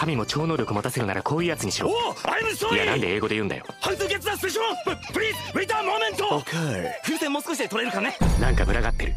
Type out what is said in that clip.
神も超能力持たせるならこういうやつにしろ。おお I'm ストーリーいやなんで英語で言うんだよ。How ゲッツダス the special Please トオッケー風船もう少しで取れるかね?なんか群がってる。